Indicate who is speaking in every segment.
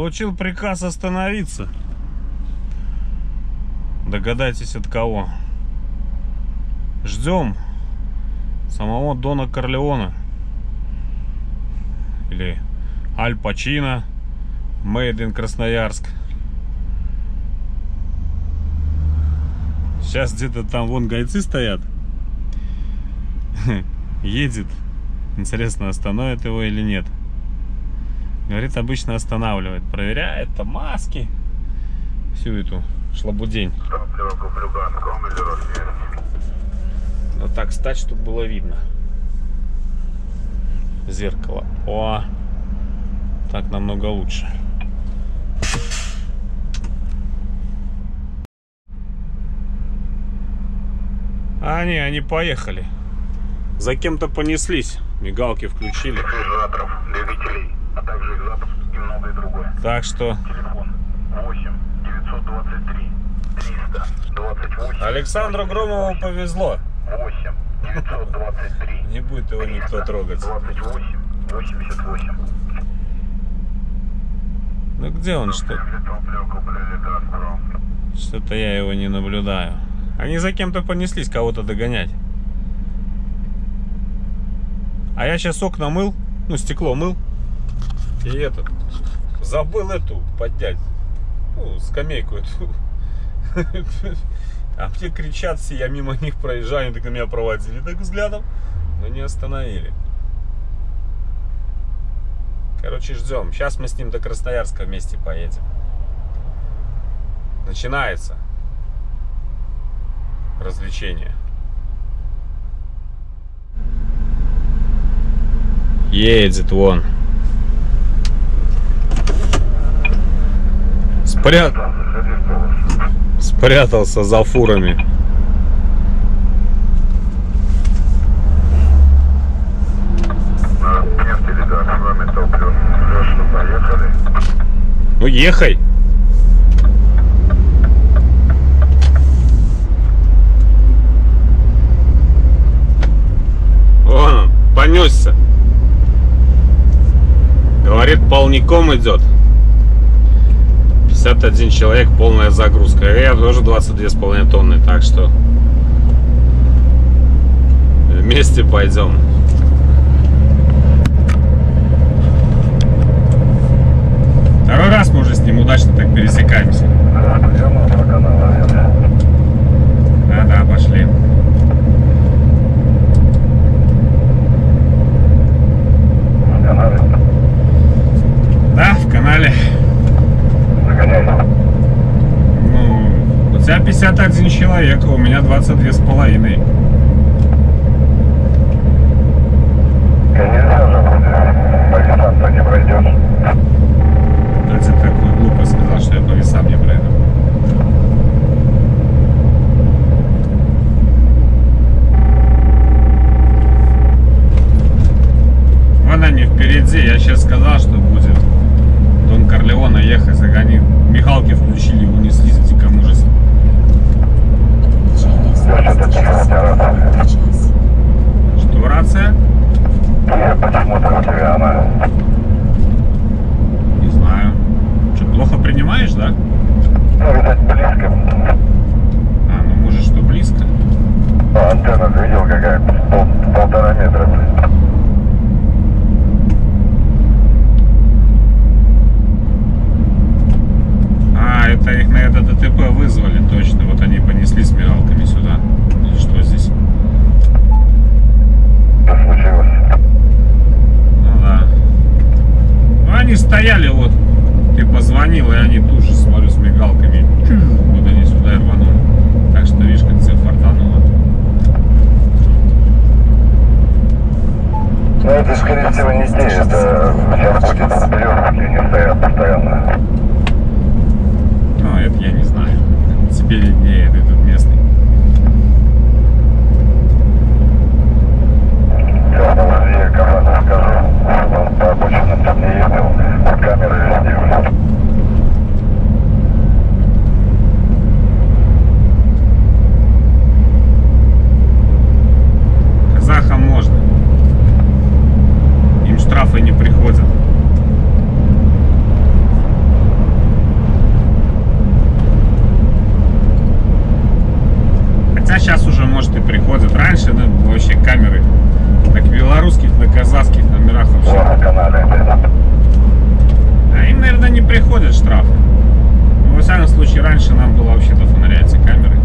Speaker 1: Получил приказ остановиться. Догадайтесь от кого. Ждем самого Дона Корлеона. Или Аль Пачино. In Красноярск. Сейчас где-то там вон гайцы стоят. Едет. Интересно, остановит его или нет. Говорит, обычно останавливает. Проверяет там маски. Всю эту шлабудень. Вот так стать, чтобы было видно. Зеркало. О, так намного лучше. А, не, они поехали. За кем-то понеслись. Мигалки включили.
Speaker 2: Регистраторов, двигателей, а также их запуск и многое другое.
Speaker 1: Так что
Speaker 2: Телефон 8 923 328
Speaker 1: Александру Громову повезло.
Speaker 2: 8 923
Speaker 1: Не будет его никто трогать.
Speaker 2: 28 88.
Speaker 1: Ну где он что? Что-то я его не наблюдаю. Они за кем-то понеслись кого-то догонять. А я сейчас окна мыл, ну стекло мыл. И этот, забыл эту поднять. Ну, скамейку эту. А мне кричат все, я мимо них проезжаю, они так на меня проводили так взглядом, но не остановили. Короче, ждем. Сейчас мы с ним до Красноярска вместе поедем. Начинается развлечение. Едет вон. Спрят... Спрятался за фурами. Ну ехай. Вон он, понесся. Говорит, полником идет. 51 человек, полная загрузка. Я тоже 22,5 тонны, так что вместе пойдем. Второй раз мы уже с ним удачно так пересекаемся.
Speaker 2: Прямо по каналу, наверное.
Speaker 1: Да-да, пошли.
Speaker 2: Каналы.
Speaker 1: Да, в канале.
Speaker 2: Загоняй.
Speaker 1: Ну, у тебя 51 человек, а у меня 22 с половиной. Тебе такую глупость сказал, что я по весам не пройду? Вон они впереди. Я сейчас сказал, что будет Дон Корлеона ехать, так они Михалки включили унеслись в диком ужасе.
Speaker 2: Что-то тихо, у тебя рация.
Speaker 1: Что, рация?
Speaker 2: Нет, почему-то у тебя она...
Speaker 1: Не знаю. Что, плохо принимаешь, да?
Speaker 2: Ну, видать, близко.
Speaker 1: А, ну может, что близко?
Speaker 2: Антенна, ты видел, какая? Пол, полтора метра.
Speaker 1: А, это их на это ДТП вызвали, точно. Понесли с мигалками сюда. Или что здесь?
Speaker 2: Что случилось?
Speaker 1: Ну да. Ну они стояли вот. Ты позвонил, и они тут же, смотрю, с мигалками. Вот они сюда и рванули. Так что видишь, как тебе фартануло.
Speaker 2: Ну, это, скорее всего, не здесь. Это сейчас пути там блестки, они стоят постоянно.
Speaker 1: Это я не знаю. Тебе виднее, ты тут местный. Хотя сейчас уже, может, и приходят. Раньше ну, вообще камеры на белорусских, на казахских номерах вообще.
Speaker 2: Вот на канале опять.
Speaker 1: А им, наверное, не приходят штрафы. Ну, во всяком случае, раньше нам было вообще-то фонаря эти камеры.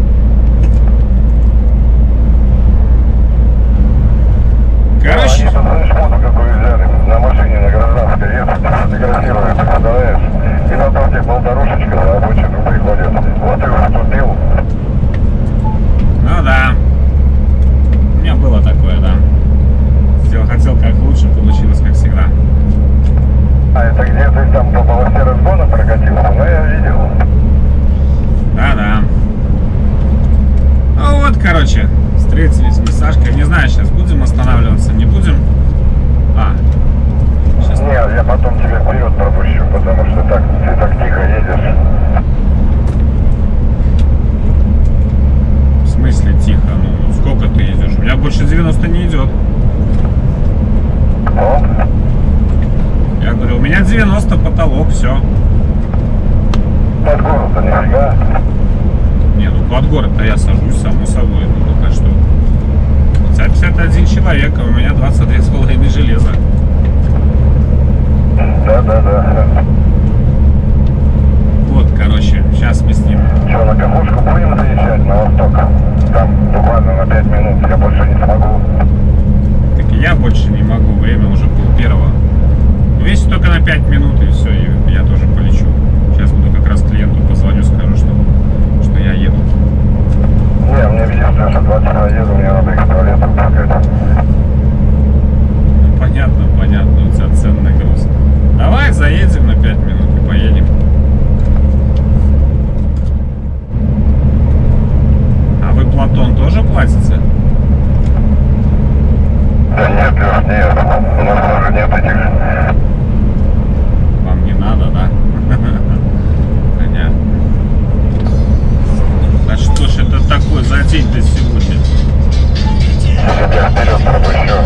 Speaker 1: Короче,
Speaker 2: Они тут, знаешь, моду какую взяли. На машине на гражданской едут, фотографируют, представляешь? И потом тебе полторушечка за обочину приходит. Вот ты уже тупил.
Speaker 1: ну да. У меня было такое, да. Сделал, хотел как лучше, получилось как всегда.
Speaker 2: А это где ты там по полосе разгона прокатился? Ну, я видел.
Speaker 1: Да-да. Ну вот, короче, встретились мы с Сашкой. Не знаю, сейчас будем останавливаться, не будем. А, сейчас
Speaker 2: Нет, я потом тебя вперед пропущу, потому что так, ты так тихо едешь.
Speaker 1: в смысле тихо. Ну, сколько ты едешь? У меня больше 90 не идет.
Speaker 2: О,
Speaker 1: Я говорю, у меня 90 потолок, все.
Speaker 2: под гору-то нифига.
Speaker 1: Не, ну под город-то я сажусь, само собой. Ну, только что. Тебя 51 человек, а у меня 22 с половиной железа.
Speaker 2: Да-да-да.
Speaker 1: Вот, короче, сейчас мы с ним.
Speaker 2: Что, на кахушку будем заезжать на восток? Там буквально на 5 минут, я больше не смогу.
Speaker 1: Так и я больше не могу, время уже пол первого. Если только на 5 минут, и все, и я тоже полечу. Сейчас буду как раз клиенту позвоню, скажу, что, что я еду.
Speaker 2: Не, мне единственное, что 2 часа еду, мне надо их в туалет отпускать.
Speaker 1: Понятно, понятно, у тебя ценный груз. Давай заедем на 5 минут и поедем. А вы, Платон, тоже платите?
Speaker 2: Да нет, нет, у нас даже нет этих...
Speaker 1: Вам не надо, да? Понятно. А что такое за день-то сегодня?
Speaker 2: Тебя вперед пропущу.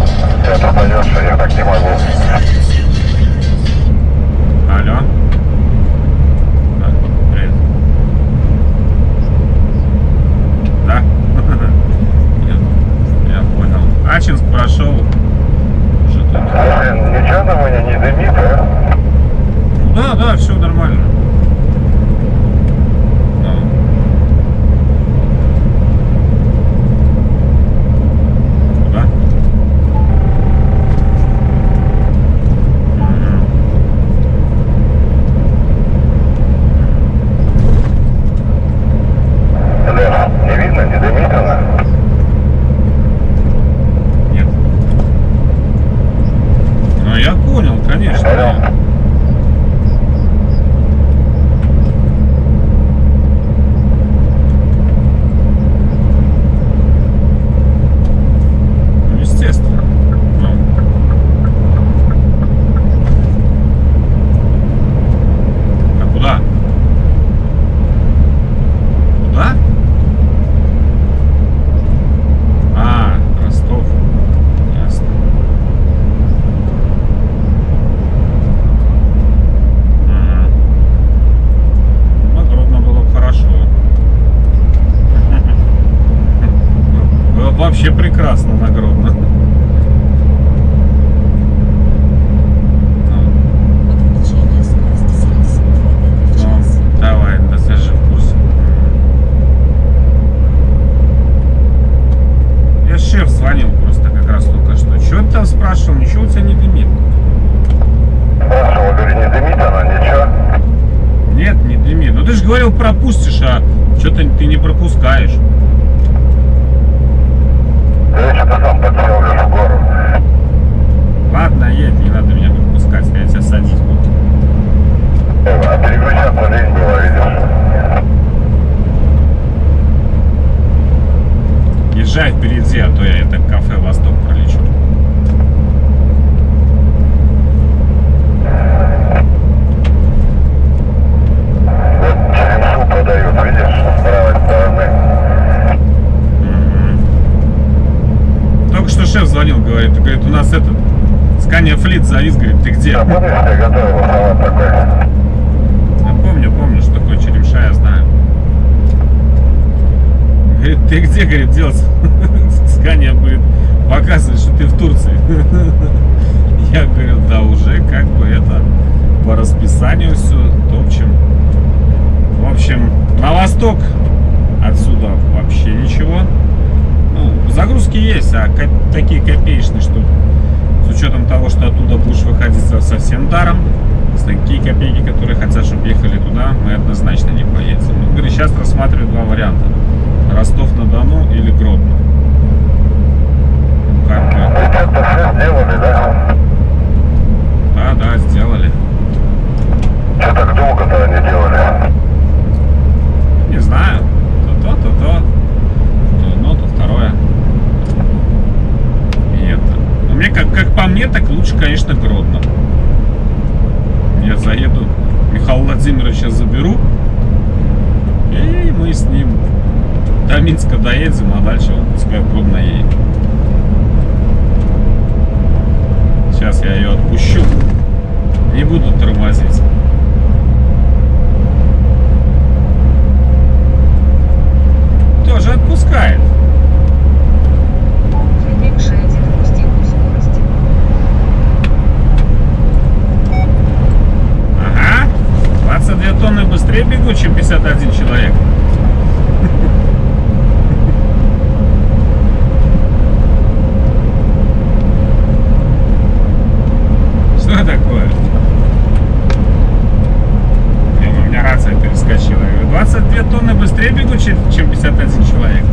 Speaker 1: Восток отсюда вообще ничего. Ну, загрузки есть, а ко- такие копеечные, что с учетом того, что оттуда будешь выходить со- совсем даром, с такие копейки, которые хотят, чтобы ехали туда, мы однозначно не поедем. Ну, говорю, сейчас рассматриваю два варианта. Ростов-на-Дону или Гродно. Ну, Как бы,
Speaker 2: сделали, да?
Speaker 1: да, да, сделали.
Speaker 2: Что так долго-то они делали?
Speaker 1: Не знаю. То то, то одно, то второе. И это. Но мне, как, как по мне, так лучше, конечно, Гродно. Я заеду, Михаила Владимировича заберу, и мы с ним до Минска доедем, а дальше он пускай в Гродно едет. Сейчас я ее отпущу. Не буду тормозить. Тоже отпускает.
Speaker 3: Феликша 1 впустил скорости.
Speaker 1: Ага. 22 тонны быстрее бегут, чем 51 человек. Что такое? Не, У меня рация перескочила. Я говорю, 22 тонны быстрее бегут, чем чем 51 человек.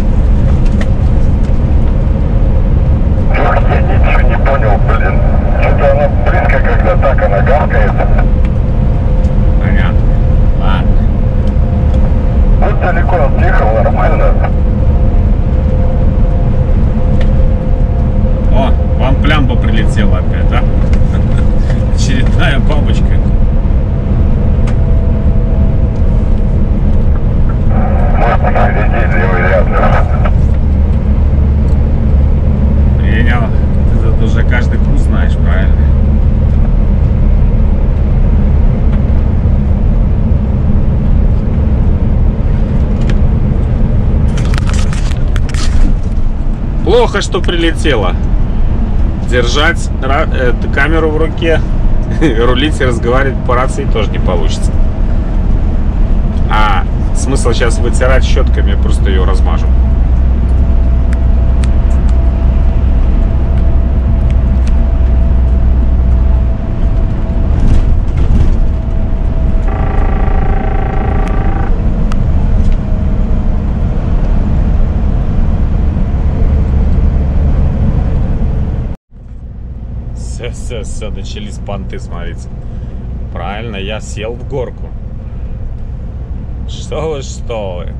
Speaker 2: Ох, я ничего не понял, блин. Что-то она близко, когда так она гавкает.
Speaker 1: Понятно. Ладно.
Speaker 2: Вот далеко отъехал, нормально.
Speaker 1: О, вам плямба прилетела опять, да? Очередная бабочка.
Speaker 2: Может, впереди левый ряд.
Speaker 1: Принял. Ты тут уже каждый круг знаешь, правильно? Плохо, что прилетело. Держать э, камеру в руке, рулить и разговаривать по рации тоже не получится. А смысл сейчас вытирать щетками, просто ее размажу. Все, все, начались понты, смотрите. Правильно, я сел в горку. Что вы, что вы?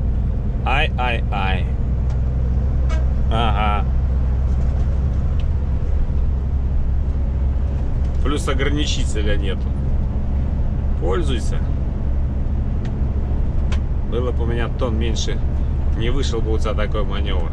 Speaker 1: Ай, ай, ай. Ага. Плюс ограничителя нету. Пользуйся. Было бы у меня тон меньше, не вышел бы у тебя такой маневр.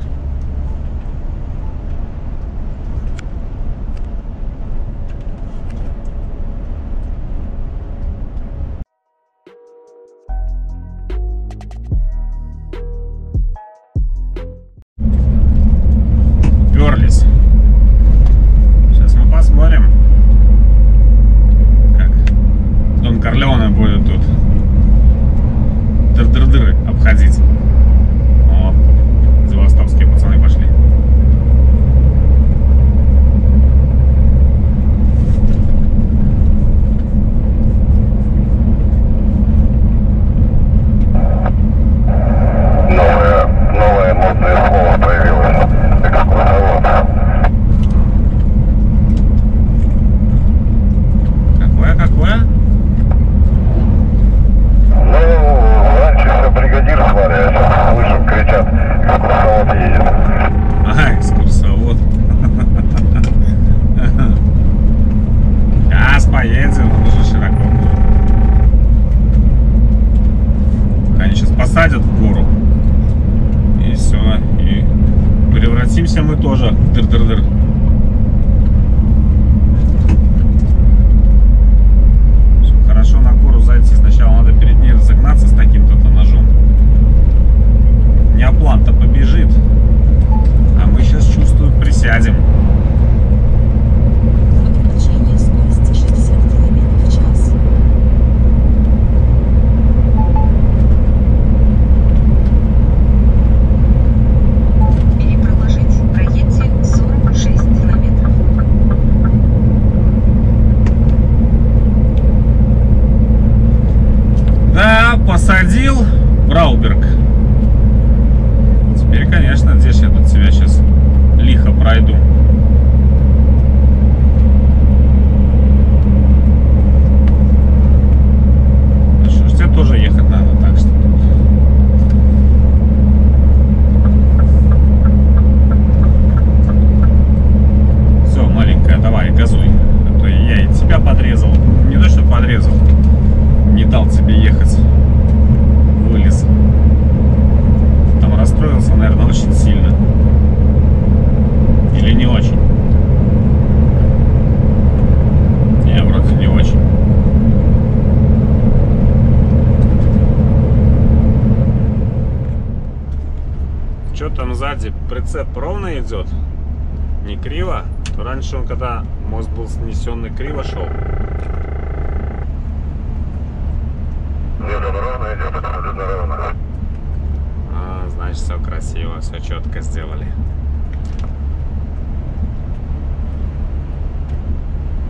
Speaker 1: красиво, все четко сделали.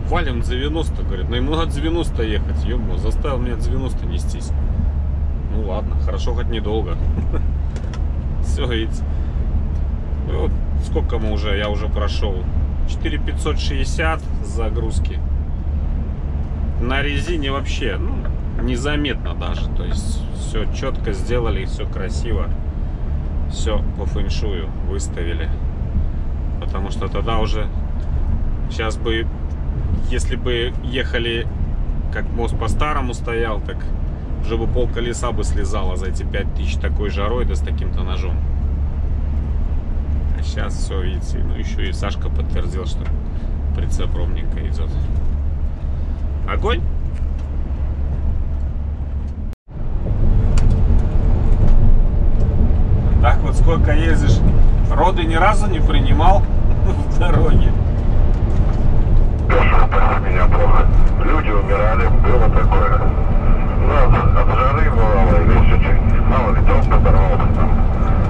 Speaker 1: Валим 90, говорит, ну ему надо 90 ехать, ему заставил меня 90 нестись. Ну ладно, хорошо хоть недолго. Все, видите. Ну, вот сколько мы уже, я уже прошел. 4560 загрузки. На резине вообще, ну, незаметно даже. То есть все четко сделали, все красиво все по фэншую выставили. Потому что тогда уже, сейчас бы, если бы ехали, как мост по-старому стоял, так уже бы пол колеса бы слезало за эти 5000 такой жарой, да с таким-то ножом. А сейчас все, видите, ну еще и Сашка подтвердил, что прицеп ровненько идет. Огонь! сколько ездишь, роды ни разу не принимал в дороге.
Speaker 2: Да, меня плохо. Люди умирали, было такое. Ну, а от жары бывало, или еще чуть. Мало ли, дом подорвался там.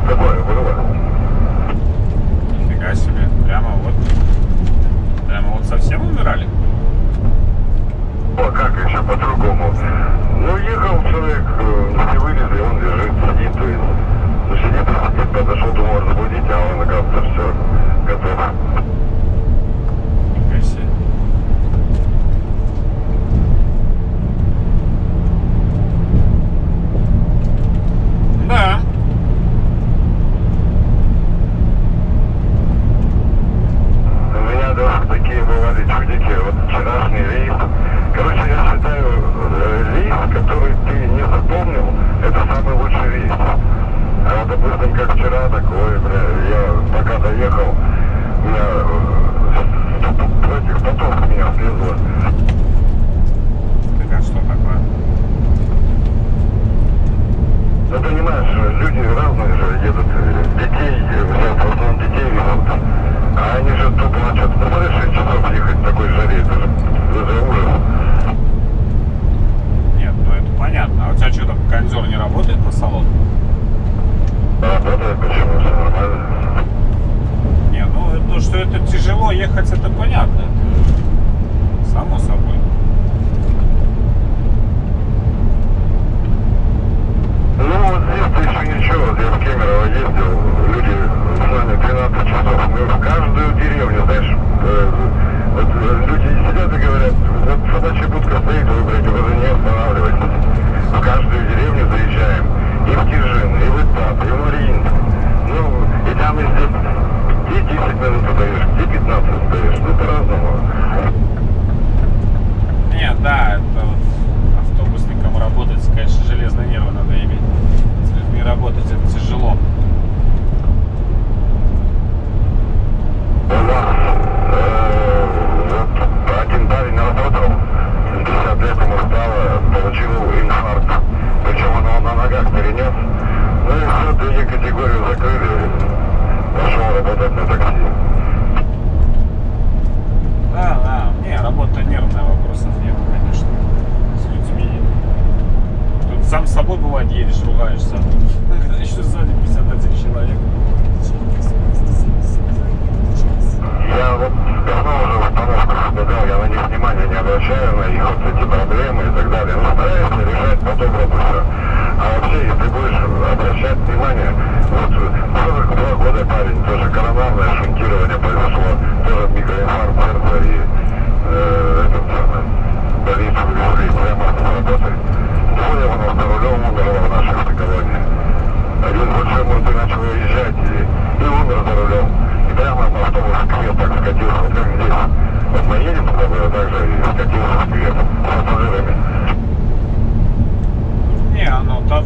Speaker 2: Такое было.
Speaker 1: Нифига себе. Прямо вот. Прямо вот совсем умирали?
Speaker 2: О, как еще по-другому.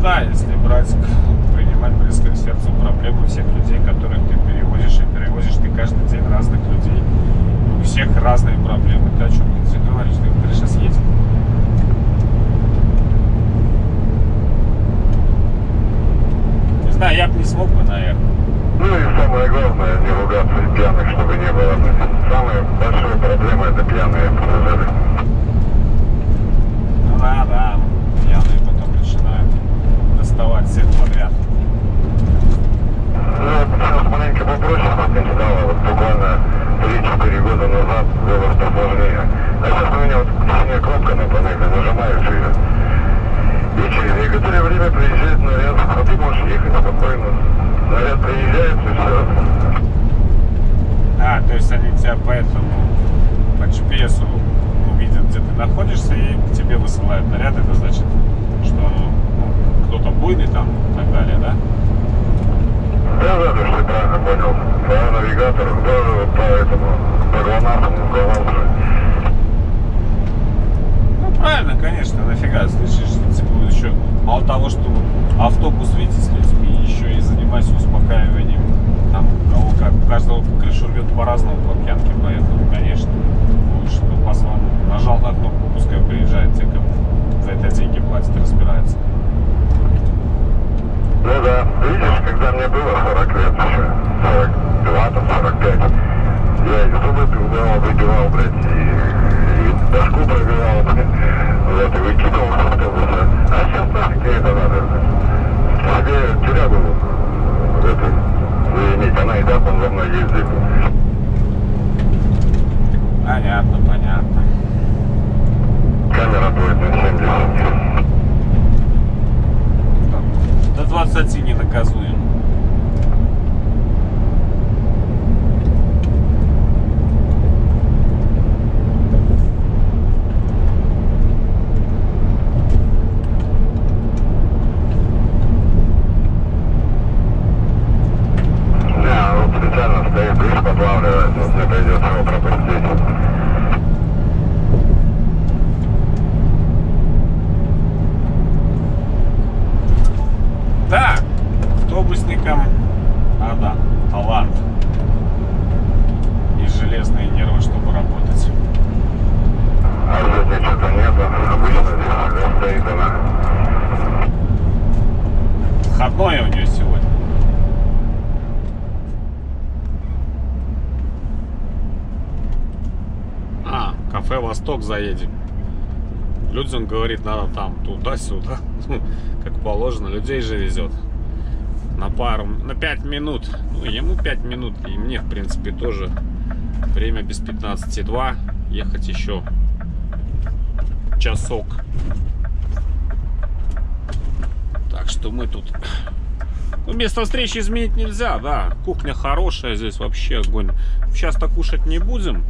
Speaker 1: да,
Speaker 2: если брать, принимать близко к сердцу проблемы всех людей, которых ты перевозишь, и перевозишь ты каждый день разных людей. У всех разные
Speaker 1: проблемы. Ты о чем ты говоришь? Ты говоришь, сейчас едем. Не
Speaker 2: знаю, я бы не смог бы, наверное. Ну и самое главное, не ругаться и пьяных, чтобы не было. Самая большая проблема это пьяные пассажиры.
Speaker 1: Ну да, да. Доставать всех подряд.
Speaker 2: Ну, вот сейчас маленько попроще с этим стало. Вот буквально 3-4 года назад было что сложнее. А сейчас у меня вот синяя кнопка на панели, нажимаешь ее. И через некоторое время приезжает наряд, а ты можешь ехать спокойно. Наряд приезжает и все.
Speaker 1: А, то есть они тебя поэтому по GPS ну, видят, где ты находишься, и к тебе высылают наряд. Это значит, что кто-то буйный там и так далее, да?
Speaker 2: Да, да, да, ты правильно понял. По навигатору, да, по этому, по же.
Speaker 1: Ну, правильно, конечно, нафига, слышишь, типа, еще мало того, что автобус видит с людьми, еще и занимайся успокаиванием. Там у кого как, у каждого крышу рвет по-разному по пьянке, поэтому, конечно, лучше бы позвонил. Нажал на кнопку, пускай приезжает те, кому за это деньги платят, разбирается.
Speaker 2: Ну да, видишь, когда мне было 40 лет еще, 42, там 45, я и зубы убивал, выпивал, блядь, и, и башку пробивал, вот, и выкидывал с автобуса. А сейчас нафиг мне это надо, блядь. Себе тюрягу, эту, заиметь, она и так он за мной ездит.
Speaker 1: Понятно, понятно.
Speaker 2: Камера будет на 70.
Speaker 1: Там До 20 не наказуем.
Speaker 2: Да, вот специально стоит, видишь, подлавливает, вот мне придется его пропустить.
Speaker 1: Так, автобусникам надо талант и железные нервы, чтобы работать.
Speaker 2: А здесь что-то нету, обычно здесь всегда стоит она.
Speaker 1: Входное у нее сегодня. А, кафе Восток заедем. Людям говорит, надо там туда-сюда. Как положено, людей же везет. На пару, на 5 минут. Ну, ему 5 минут, и мне, в принципе, тоже. Время без 15,2. Ехать еще часок. Так что мы тут... Ну, место встречи изменить нельзя, да. Кухня хорошая, здесь вообще огонь. Сейчас-то кушать не будем.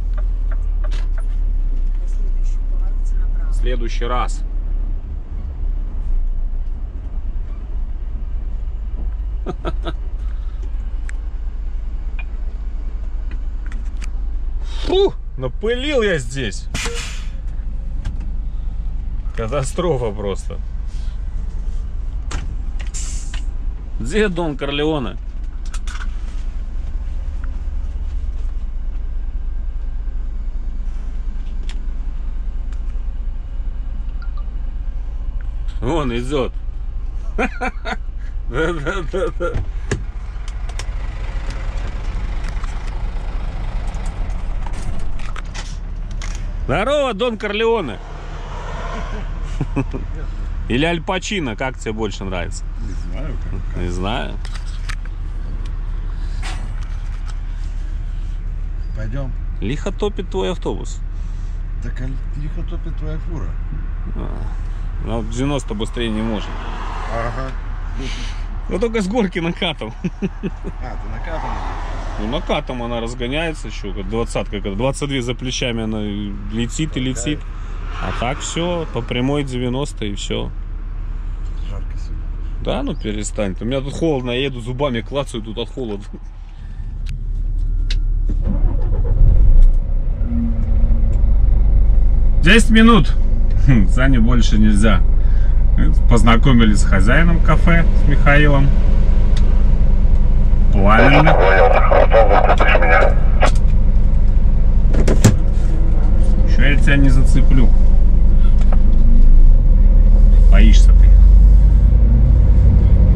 Speaker 3: На следующем повороте направо.
Speaker 1: В следующий раз. Фу, напылил я здесь. Катастрофа просто. Где Дон Корлеоне? Вон идет. Да-да-да-да. Здорово, Дон Корлеоне. Или Аль Пачино, как тебе больше нравится?
Speaker 4: Не знаю, как.
Speaker 1: Не знаю.
Speaker 4: Пойдем.
Speaker 1: Лихо топит твой автобус.
Speaker 4: Так а лихо топит твоя фура.
Speaker 1: Но 90 быстрее не может.
Speaker 4: Ага.
Speaker 1: Но только с горки накатом.
Speaker 4: А, ты накатан?
Speaker 1: Ну, накатом она разгоняется еще, как двадцатка, когда 22 за плечами она летит и летит. А так все, по прямой 90 и все.
Speaker 4: Жарко сегодня.
Speaker 1: Да, ну перестань. У меня тут холодно, я еду зубами клацаю тут от холода. Десять минут. Сане больше нельзя. Познакомились с хозяином кафе, с Михаилом.
Speaker 2: Меня.
Speaker 1: Еще я тебя не зацеплю. Боишься ты.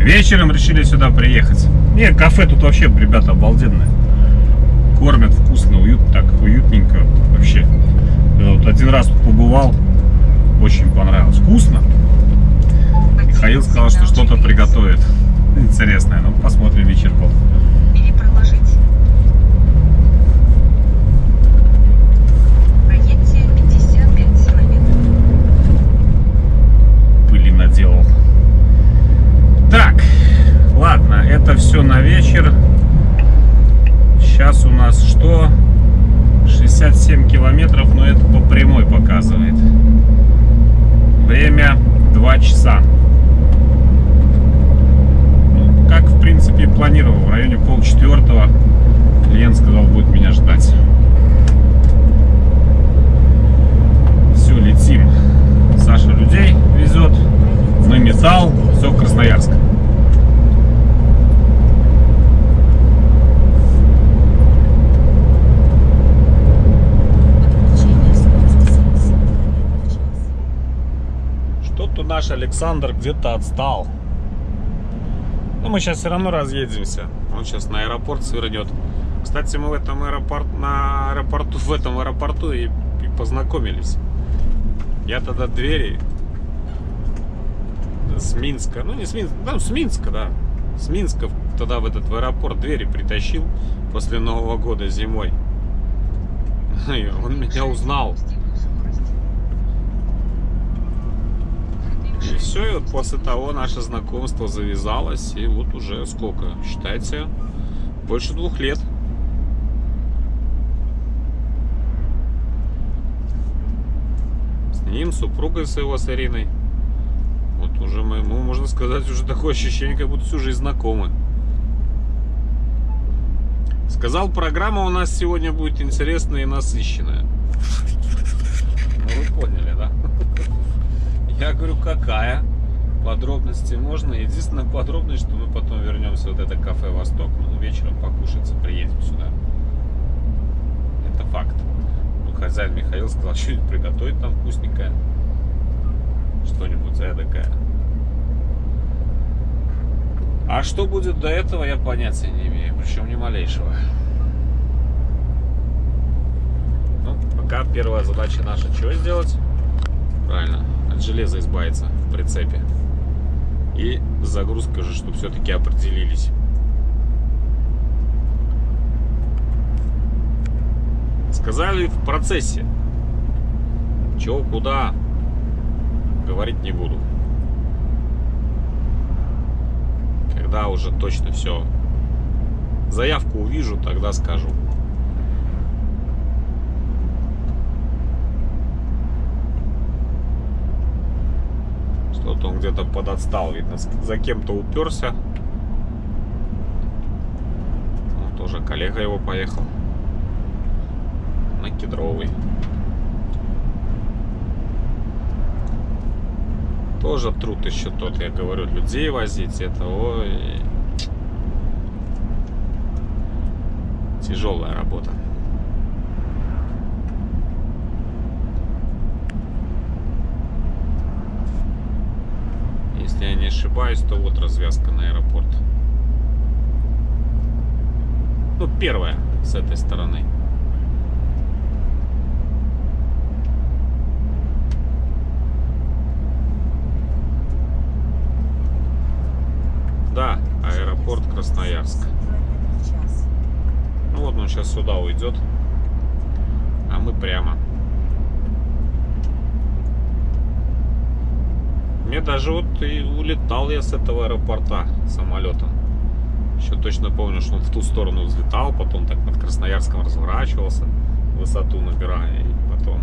Speaker 1: Вечером решили сюда приехать. Не, кафе тут вообще, ребята, обалденное. Кормят вкусно, уют, так уютненько вообще. Я вот один раз побывал, очень понравилось. Вкусно. Михаил сказал, что что-то приготовит интересное. Ну, посмотрим вечерком.
Speaker 3: Или проложить. Проедьте 55 километров.
Speaker 1: пыли наделал. Так, ладно, это все на вечер. Сейчас у нас что? 67 километров, но это по прямой показывает. Время 2 часа. Ну, Как, в принципе, и планировал. В районе полчетвертого клиент сказал, будет меня ждать. Все, летим. Саша людей везет. Мы металл. Все, Красноярск.
Speaker 3: Ограничение скорости 70 км в час.
Speaker 1: Что-то наш Александр где-то отстал. Но мы сейчас все равно разъедемся. Он сейчас на аэропорт свернет. Кстати, мы в этом аэропорт, на аэропорту, в этом аэропорту и, и познакомились. Я тогда двери с Минска, ну не с Минска, да, с Минска, да. С Минска тогда в этот в аэропорт двери притащил после Нового года зимой. И он меня узнал. Все, и вот после того наше знакомство завязалось, и вот уже сколько, считайте, больше двух лет. С ним, супругой своего, с Ириной. Вот уже мы, ну, можно сказать, уже такое ощущение, как будто всю жизнь знакомы. Сказал, программа у нас сегодня будет интересная и насыщенная. Ну, вы поняли, да? Я говорю, какая? Подробности можно. Единственная подробность, что мы потом вернемся вот это кафе Восток. Ну, вечером покушаться, приедем сюда. Это факт. Ну, хозяин Михаил сказал, что-нибудь приготовить там вкусненькое. Что-нибудь эдакое. А что будет до этого, я понятия не имею. Причем ни малейшего. Ну, пока первая задача наша что сделать? Правильно, от железа избавиться в прицепе. И с загрузкой же, чтобы все-таки определились. Сказали в процессе. Чего, куда, говорить не буду. Когда уже точно все. Заявку увижу, тогда скажу. Что-то он где-то подотстал, видно, за кем-то уперся. Ну, тоже коллега его поехал. На кедровый. Тоже труд еще тот, я говорю, людей возить, это ой. Тяжелая работа. Если я не ошибаюсь, то вот развязка на аэропорт. Ну, первая с этой стороны. Да, аэропорт Красноярск. Ну вот он сейчас сюда уйдет. А мы прямо. Мне даже вот и улетал я с этого аэропорта самолетом. Еще точно помню, что он в ту сторону взлетал, потом так над Красноярском разворачивался, высоту набирая, и потом...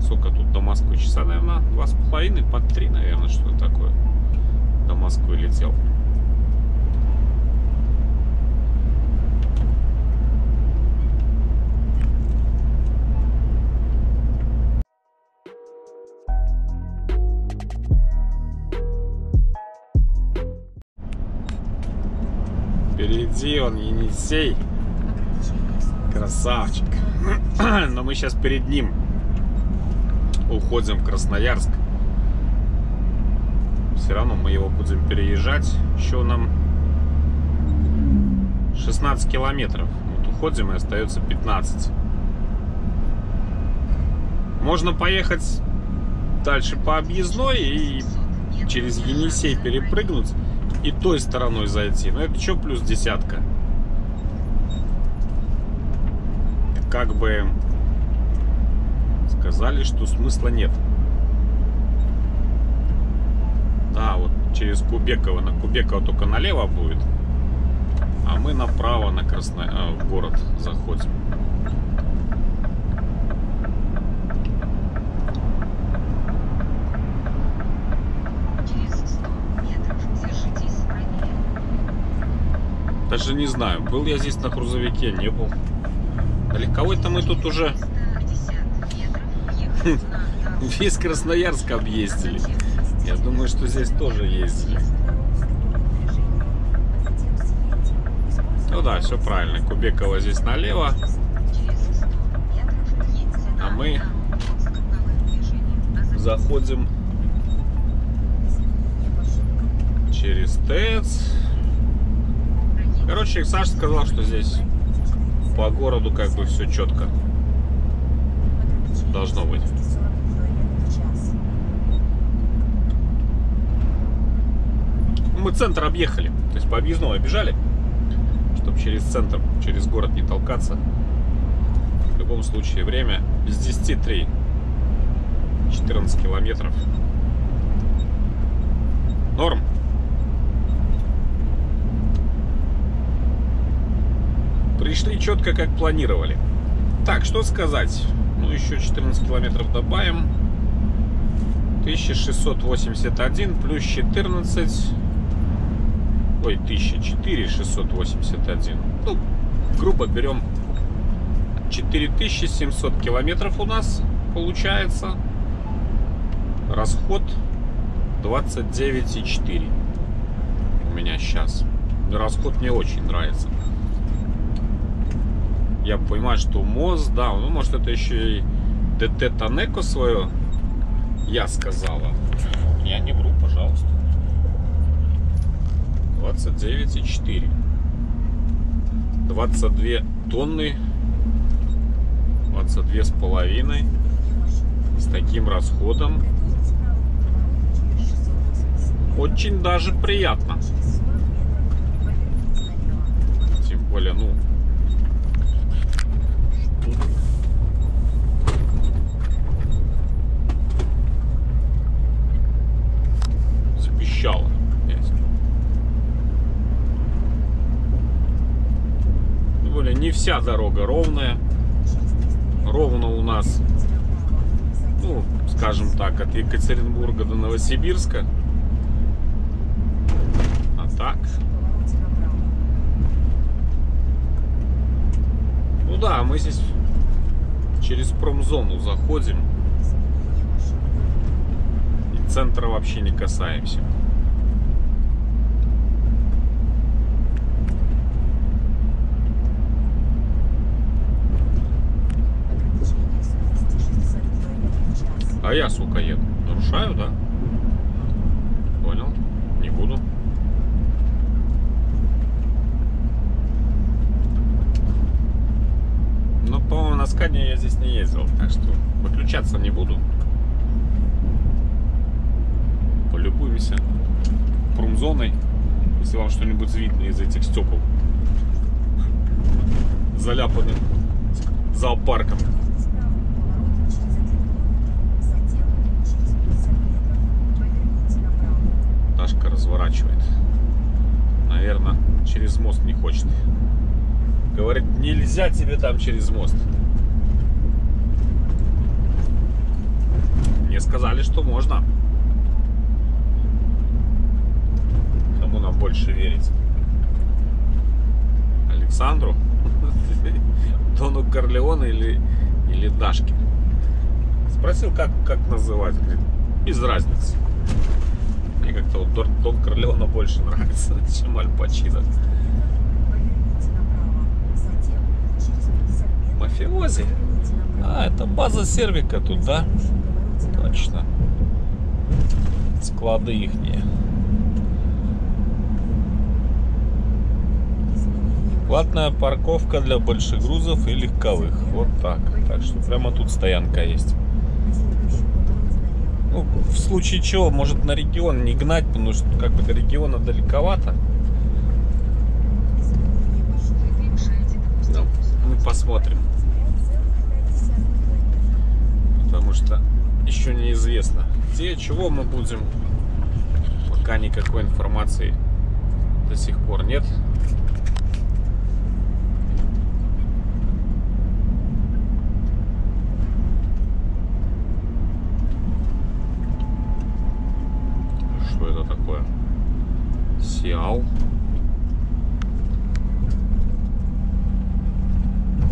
Speaker 1: Сколько тут до Москвы? Часа, наверное, два с половиной, под три, наверное, что такое. До Москвы летел. Впереди он Енисей. Красавчик.
Speaker 3: 70 км в час.
Speaker 1: Но мы сейчас перед ним уходим в Красноярск. Все равно мы его будем переезжать. Еще нам 16 километров. Вот уходим и остается 15. Можно поехать дальше по объездной и через Енисей перепрыгнуть и той стороной зайти. Но это что плюс десятка? Как бы сказали, что смысла нет. Да, вот через Кубеково. На Кубеково только налево будет. А мы направо на Красный в город заходим.
Speaker 3: Через 100 метров держитесь правее.
Speaker 1: Даже не знаю, был я здесь на грузовике, не был. А легковой-то мы тут уже
Speaker 3: 150 метров ехать на дорогу.
Speaker 1: весь Красноярск объездили. Я думаю, что здесь тоже ездили. Ну да, все правильно. Кубекова здесь налево.
Speaker 3: Через 100 метров едьте
Speaker 1: А
Speaker 3: на
Speaker 1: мы Заходим через ТЭЦ. Короче, Саша сказал, что здесь по городу как бы все четко должно быть. Мы центр объехали, то есть по объездной обижали, чтобы через центр, через город не толкаться. В любом случае время с 10.3, 14 километров. Норм. Пришли четко, как планировали. Так, что сказать? Ну, еще 14 километров добавим. 1681 плюс 14. Ой, 1481. Ну, грубо берем 4700 километров у нас получается. Расход 29,4 у меня сейчас. Расход мне очень нравится. Я понимаю, что мост, да, ну может это еще и ДТ Танеко свое я сказала. Я не вру, пожалуйста. 29,4 22 тонны 22 с половиной с таким расходом очень даже приятно. Тем более, ну, тут Тем более, не вся дорога ровная. Ровно у нас, ну, скажем так, от Екатеринбурга до Новосибирска. А так, ну да, мы здесь через промзону заходим. И центра вообще не касаемся. А я, сука, еду. Нарушаю, да? Понял. Не буду. Но, по-моему, на скане я здесь не ездил, так что выключаться не буду. Полюбуемся промзоной, если вам что-нибудь видно из этих стекол. Заляпанным зоопарком. Дашка разворачивает. Наверное, через мост не хочет. Говорит, нельзя тебе там через мост. Мне сказали, что можно. Кому нам больше верить? Александру? Дону Корлеоне или, или Дашке? Спросил, как, как называть. Говорит, без разницы. Как-то вот Дон, Дон Корлеона больше нравится, чем Аль Пачино. Мафиози? А, это база сервика тут, да? Точно. Склады ихние. Платная парковка для больших грузов и легковых. Вот так. Так что прямо тут стоянка есть. Ну, в случае чего, может на регион не гнать, потому что как бы до региона далековато. Ну, мы посмотрим. Потому что еще неизвестно, где, чего мы будем. Пока никакой информации до сих пор нет. Что это такое? Сиал.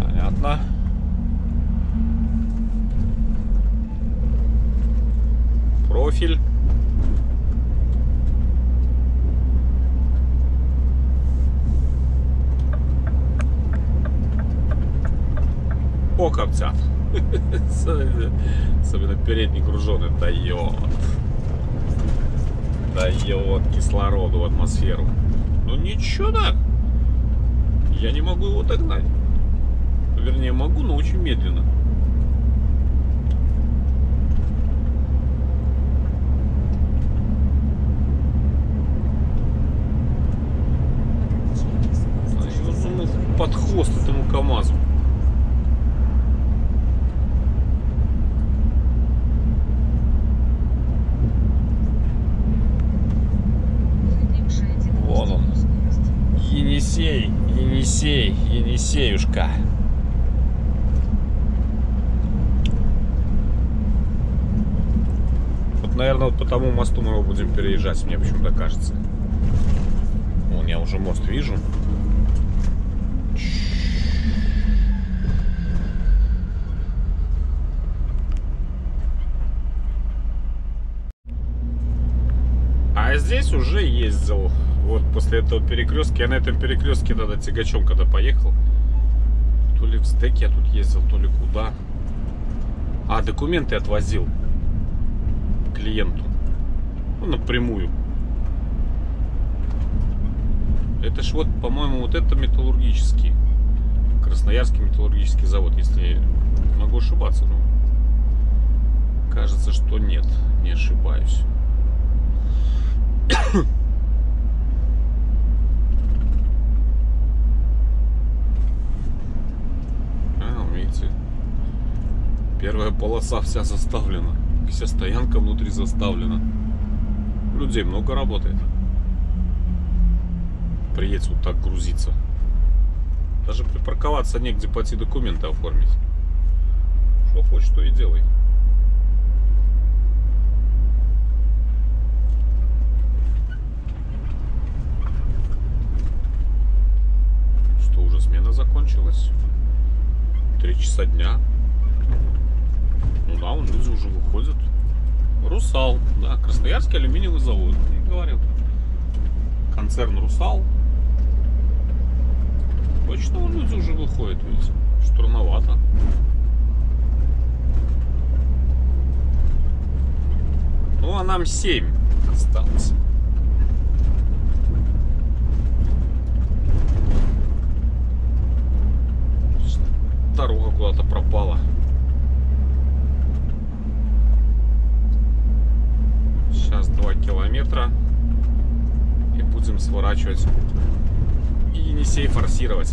Speaker 1: Понятно. Профиль. О, коптят. Особенно передний груженый дает. Дает кислороду в атмосферу. Ну ничего так. Я не могу его догнать. Вернее, могу, но очень медленно. А я думал, под хвост этому КамАЗу. Вон он. Енисей, Енисей, Енисеюшка. Вот, наверное, вот по тому мосту мы его переезжать, мне почему-то кажется. Вон, я уже мост вижу. А здесь уже ездил. Вот после этого перекрестка. Я на этом перекрестке тогда тягачом когда поехал. То ли в стеке я тут ездил, то ли куда. А, документы отвозил клиенту. Ну, напрямую. Это ж вот, по-моему, вот это металлургический. Красноярский металлургический завод, если могу ошибаться, но кажется, что нет, не ошибаюсь. А, видите, первая полоса вся заставлена. Вся стоянка внутри заставлена. Людей много работает. Приедь вот так грузиться. Даже припарковаться негде пойти документы оформить. Что хочешь, то и делай. Что, уже смена закончилась? Три часа дня. Ну да, вон люди уже выходят. Русал, да, Красноярский алюминиевый завод. Я говорил. Концерн Русал. Точно люди уже выходят, видите. Штурмовато. Ну, а нам 7 осталось. Дорога куда-то пропала. Сейчас 2 километра. И будем сворачивать. И Енисей форсировать.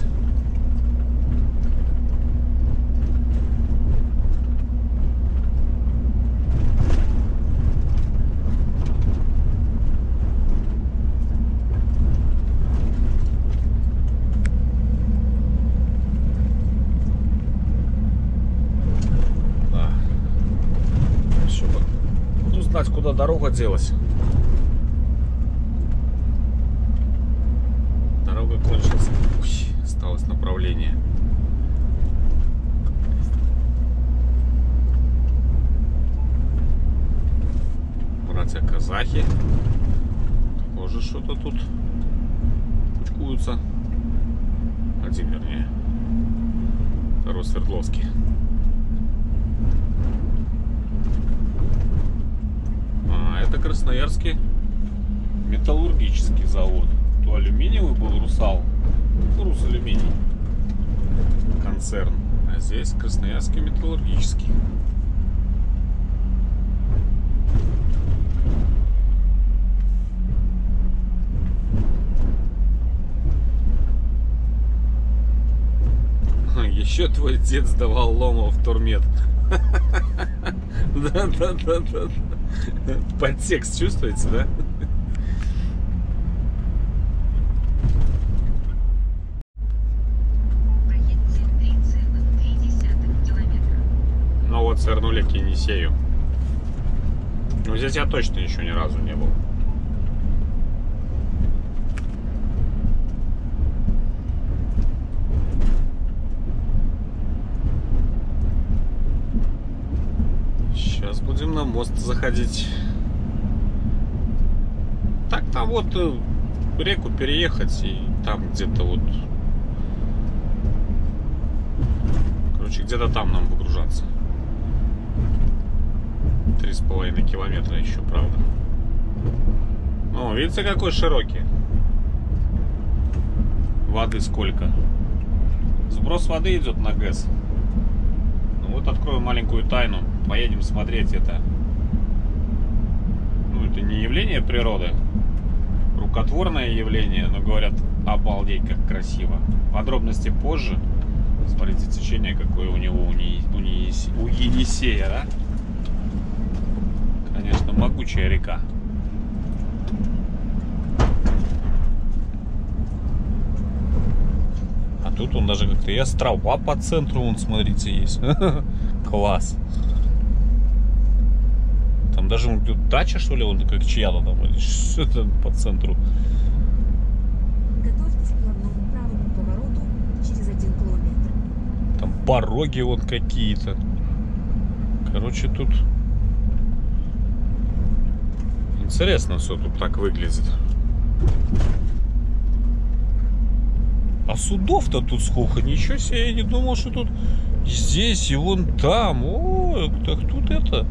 Speaker 1: Да. Еще бы узнать, куда дорога делась. Дорога кончилась. Уй, осталось направление. Братья казахи. Тоже что-то тут кучкуются. Один, вернее. Второй Свердловский. Это Красноярский металлургический завод. То алюминиевый был Русал, Урус алюминий. Концерн. А здесь Красноярский металлургический. Еще твой дед сдавал лома в турмет. Да, да, да, да. Подтекст чувствуете, да?
Speaker 3: Проедьте 3,3 километра.
Speaker 1: Ну вот свернули к Енисею. Ну здесь я точно еще ни разу не был. Сейчас будем на мост заходить. Так там вот э, реку переехать и там где-то вот... Короче, где-то там нам выгружаться. Три с половиной километра еще, правда. Ну, видите, какой широкий. Воды сколько. Сброс воды идет на ГЭС. Ну вот открою маленькую тайну. Поедем смотреть это. Ну, это не явление природы. Рукотворное явление, но говорят, обалдеть, как красиво. Подробности позже. Смотрите, течение какое у него, у, Ни- у, Нис- у Енисея, да? Конечно, могучая река. А тут он даже как-то и острова по центру, вон, смотрите, есть. Класс. Даже тут дача, что ли, он как чья-то там, или что это по центру.
Speaker 5: Готовьтесь к плавному правому повороту через один километр.
Speaker 1: Там пороги вот какие-то. Короче, тут интересно все тут так выглядит. А судов-то тут сколько? Ничего себе, я не думал, что тут здесь, и вон там. О, так тут это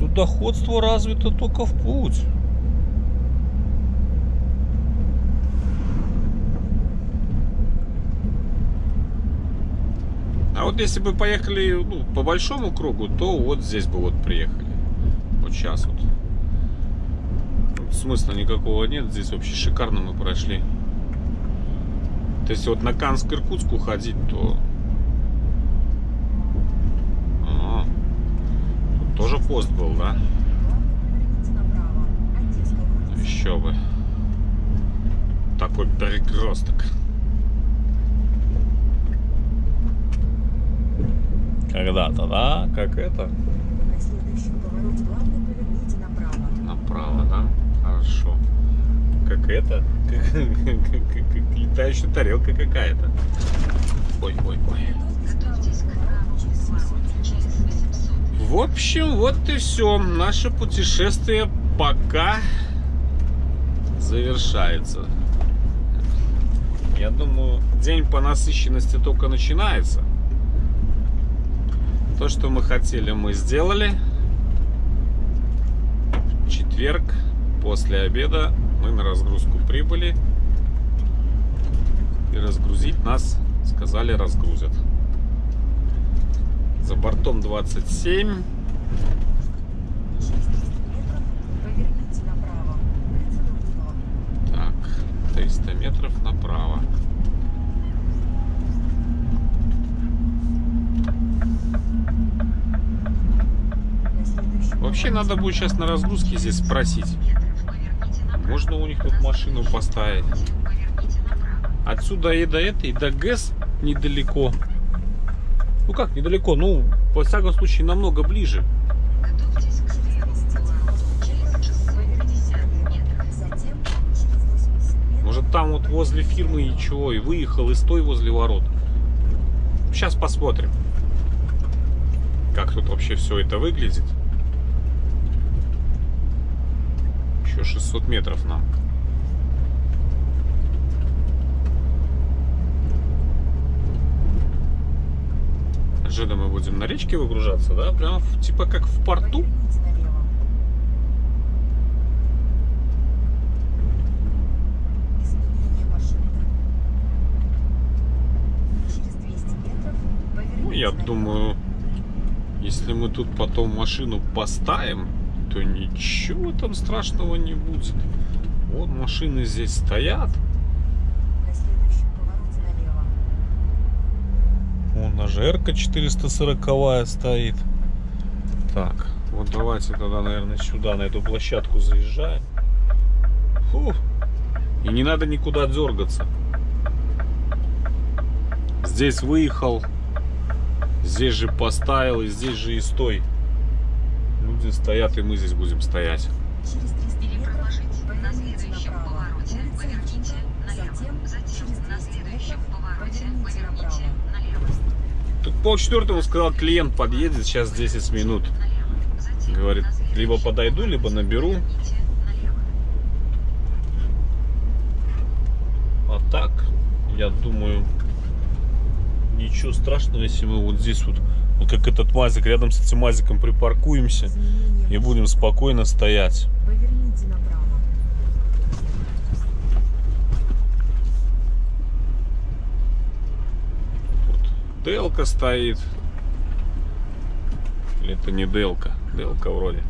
Speaker 1: судоходство развито только в путь. А вот если бы поехали ну, по большому кругу, то вот здесь бы вот приехали. Вот сейчас вот. Смысла никакого нет. Здесь вообще шикарно мы прошли. То есть вот на Канск Иркутск уходить, то... А, тут тоже пост был, да? Еще бы. Такой перекресток. Когда-то, да? Как это?
Speaker 5: На следующем повороте главное поверните направо.
Speaker 1: Направо, да? Хорошо. Как это? Как, как- как- как летающая тарелка какая-то. Ой, ой, ой. В общем, вот и все. Наше путешествие пока завершается. Я думаю, день по насыщенности только начинается. То, что мы хотели, мы сделали. В четверг после обеда мы на разгрузку прибыли. И разгрузить нас, сказали, разгрузят. За бортом 27.
Speaker 5: 600 метров. Поверните направо. Улица Дубова.
Speaker 1: Так, 300 метров направо. Вообще надо будет сейчас на разгрузке здесь спросить. Можно у них тут машину поставить? Отсюда и до этой, и до ГЭС недалеко. Ну как недалеко? Ну, во всяком случае, намного ближе.
Speaker 3: Готовьтесь к первому повороту через 650 метров.
Speaker 5: Затем через 80 метров.
Speaker 1: Может там вот возле фирмы и чего, и выехал, и стой возле ворот. Сейчас посмотрим. Как тут вообще все это выглядит. Еще 600 метров нам. Жида мы будем на речке выгружаться, да? Прям типа как в порту.
Speaker 5: Ну,
Speaker 1: я думаю, если мы тут потом машину поставим, то ничего там страшного не будет. Вот машины здесь стоят. Вон АЖР 440 стоит. Так, вот давайте тогда, наверное, сюда, на эту площадку заезжаем. Фу. И не надо никуда дергаться. Здесь выехал, здесь же поставил, и здесь же и стой. Люди стоят, и мы здесь будем стоять.
Speaker 5: Через 300
Speaker 3: Или
Speaker 5: метров
Speaker 3: проложить на
Speaker 5: поверните
Speaker 3: следующем
Speaker 5: направо.
Speaker 3: повороте,
Speaker 5: Улица
Speaker 3: поверните
Speaker 5: Ильича.
Speaker 3: налево.
Speaker 5: Затем,
Speaker 3: Затем
Speaker 5: через
Speaker 3: на
Speaker 5: 200
Speaker 3: следующем
Speaker 5: метров
Speaker 3: повороте
Speaker 5: поверните
Speaker 3: поверните
Speaker 5: направо.
Speaker 3: налево.
Speaker 1: Тут полчетвертого сказал, клиент подъедет, сейчас 10 минут. Говорит, либо подойду, либо наберу. А так, я думаю, ничего страшного, если мы вот здесь вот, вот как этот мазик, рядом с этим мазиком припаркуемся и будем спокойно стоять.
Speaker 5: Поверните направо.
Speaker 1: Вот Делка стоит. Или это не Делка? Делка вроде.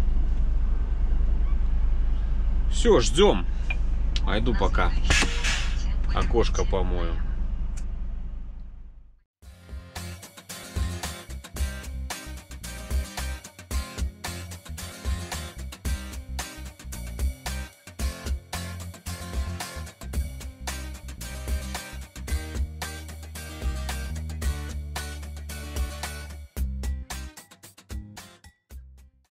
Speaker 1: Все, ждем. Пойду пока окошко помою.